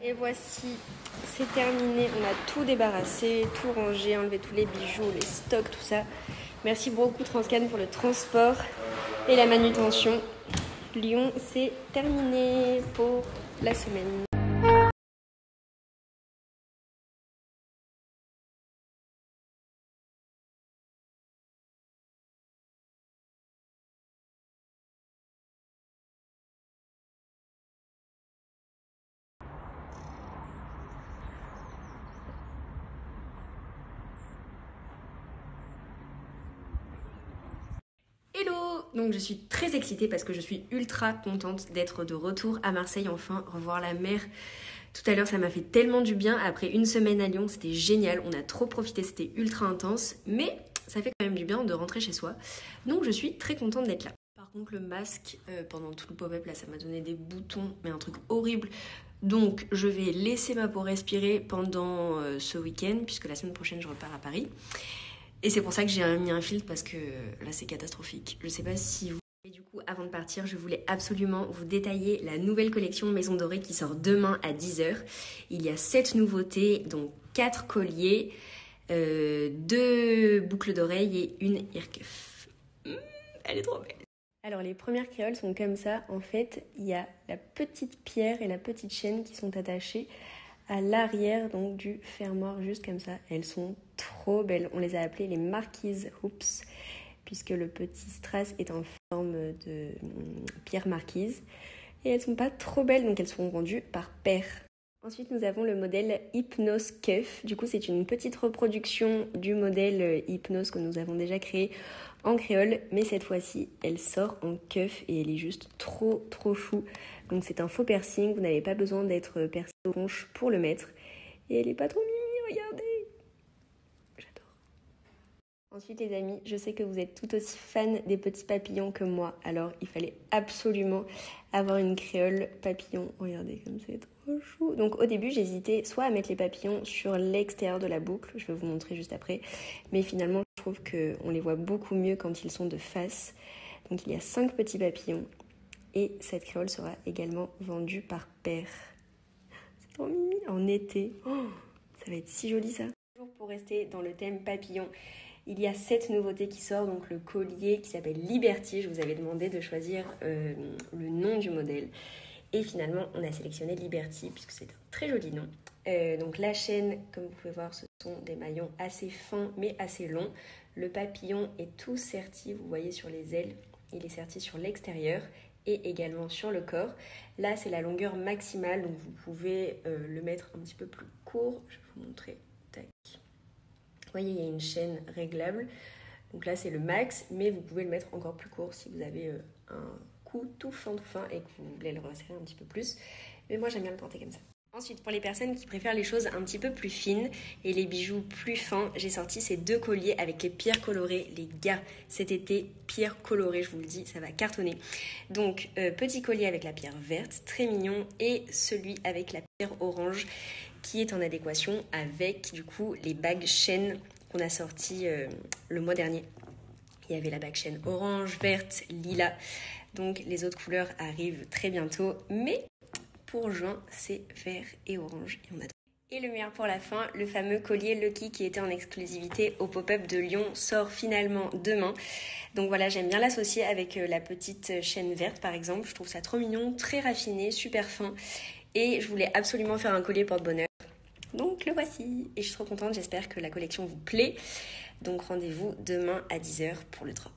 Et voici, c'est terminé. On a tout débarrassé, tout rangé, enlevé tous les bijoux, les stocks, tout ça. Merci beaucoup Transcan pour le transport et la manutention. Lyon, c'est terminé pour la semaine. Hello Donc je suis très excitée parce que je suis ultra contente d'être de retour à Marseille enfin, revoir la mer. Tout à l'heure ça m'a fait tellement du bien, après une semaine à Lyon c'était génial, on a trop profité, c'était ultra intense, mais ça fait quand même du bien de rentrer chez soi. Donc je suis très contente d'être là. Par contre le masque, euh, pendant tout le pop-up là ça m'a donné des boutons, mais un truc horrible. Donc je vais laisser ma peau respirer pendant euh, ce week-end, puisque la semaine prochaine je repars à Paris. Et c'est pour ça que j'ai mis un filtre parce que là c'est catastrophique. Je sais pas si vous. Et du coup, avant de partir, je voulais absolument vous détailler la nouvelle collection Maison Dorée qui sort demain à 10h. Il y a 7 nouveautés, donc 4 colliers, 2 euh, boucles d'oreilles et une earcuff. Mmh, elle est trop belle. Alors les premières créoles sont comme ça. En fait, il y a la petite pierre et la petite chaîne qui sont attachées à l'arrière donc du fermoir juste comme ça. Elles sont trop belles. On les a appelées les marquises hoops puisque le petit strass est en forme de hum, pierre marquise. Et elles sont pas trop belles donc elles seront vendues par paire. Ensuite, nous avons le modèle Hypnose Cuff. Du coup, c'est une petite reproduction du modèle Hypnose que nous avons déjà créé en créole, mais cette fois-ci, elle sort en cuff et elle est juste trop trop chou. Donc c'est un faux piercing, vous n'avez pas besoin d'être percé orange pour le mettre. Et elle est pas trop mimi, regardez J'adore. Ensuite les amis, je sais que vous êtes tout aussi fan des petits papillons que moi, alors il fallait absolument avoir une créole papillon. Regardez comme c'est trop Donc au début j'hésitais soit à mettre les papillons sur l'extérieur de la boucle, je vais vous montrer juste après, mais finalement je trouve qu'on les voit beaucoup mieux quand ils sont de face. Donc il y a cinq petits papillons et cette créole sera également vendue par paire. C'est trop mimi en été. Oh, ça va être si joli ça. Pour rester dans le thème papillon, il y a cette nouveauté qui sort, donc le collier qui s'appelle Liberty. Je vous avais demandé de choisir euh, le nom du modèle. Et finalement, on a sélectionné Liberty puisque c'est un très joli nom. Euh, donc la chaîne, comme vous pouvez voir, ce sont des maillons assez fins mais assez longs. Le papillon est tout serti, vous voyez sur les ailes, il est serti sur l'extérieur et également sur le corps. Là, c'est la longueur maximale, donc vous pouvez euh, le mettre un petit peu plus court. Je vais vous montrer. Vous voyez, il y a une chaîne réglable. Donc là, c'est le max, mais vous pouvez le mettre encore plus court si vous avez euh, un tout fin, tout fin et que vous voulez le resserrer un petit peu plus. Mais moi, j'aime bien le porter comme ça. Ensuite, pour les personnes qui préfèrent les choses un petit peu plus fines et les bijoux plus fins, j'ai sorti ces deux colliers avec les pierres colorées. Les gars, cet été, pierres colorées, je vous le dis, ça va cartonner. Donc, euh, petit collier avec la pierre verte, très mignon, et celui avec la pierre orange qui est en adéquation avec, du coup, les bagues chaînes qu'on a sorties euh, le mois dernier. Il y avait la bague chaîne orange, verte, lilas. Donc, les autres couleurs arrivent très bientôt, mais pour juin, c'est vert et orange et on. Et le meilleur pour la fin, le fameux collier Lucky qui était en exclusivité au pop-up de Lyon sort finalement demain. Donc voilà, j'aime bien l'associer avec euh, la petite chaîne verte par exemple. Je trouve ça trop mignon, très raffiné, super fin. Et je voulais absolument faire un collier porte-bonheur. Donc le voici. Et je suis trop contente, j'espère que la collection vous plaît. Donc rendez-vous demain à 10h pour le drop.